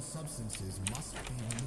substances must be.